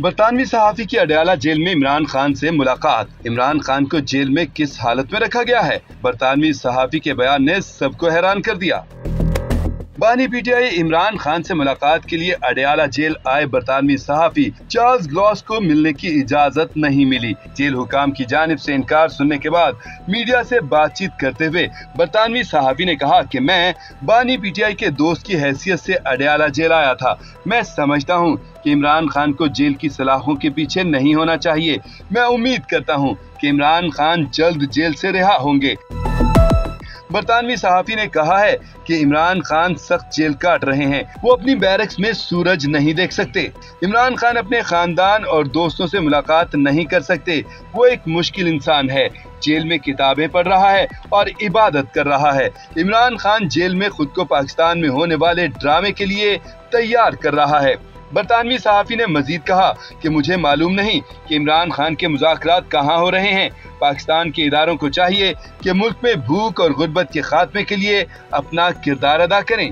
برطانوی صحافی کی اڈیالہ جیل میں عمران خان سے ملاقات۔ عمران خان کو جیل میں کس حالت میں رکھا گیا ہے؟ برطانوی صحافی کے بیان نے سب کو حیران کر دیا۔ بانی P T I Imran Khan سے ملاقات کے لیے اڈیالہ جیل آئے برطانوی صحافی چارلز گلاس کو ملنے کی اجازت نہیں ملی۔ جیل حکام کی جانب سے انکار سننے کے بعد میڈیا سے بات چیت کرتے ہوئے برطانوی صحافی نے کہا کہ میں بانی پی ٹی آئی کے دوست کی حیثیت سے اڈیالہ جیل آیا تھا۔ میں سمجھتا ہوں کہ عمران خان کو جیل کی سلاخوں کے پیچھے نہیں ہونا چاہیے۔ میں امید کرتا ہوں کہ عمران خان جلد جیل سے رہا ہوں گے۔ برطانوی صحافی نے کہا ہے کہ عمران خان سخت جیل کاٹ رہے ہیں۔ وہ اپنی بیرکس میں سورج نہیں دیکھ سکتے۔ عمران خان اپنے خاندان اور دوستوں سے ملاقات نہیں کر سکتے۔ وہ ایک مشکل انسان ہے۔ جیل میں کتابیں پڑھ رہا ہے اور عبادت کر رہا ہے۔ عمران خان جیل میں خود کو پاکستان میں ہونے والے ڈرامے کے لیے تیار کر رہا ہے۔ برطانوی صحافی نے مزید کہا کہ مجھے معلوم نہیں کہ عمران خان کے مذاکرات کہاں ہو رہے ہیں۔ پاکستان کے اداروں کو چاہیے کہ ملک میں بھوک اور غربت کے خاتمے کے لیے اپنا کردار ادا کریں۔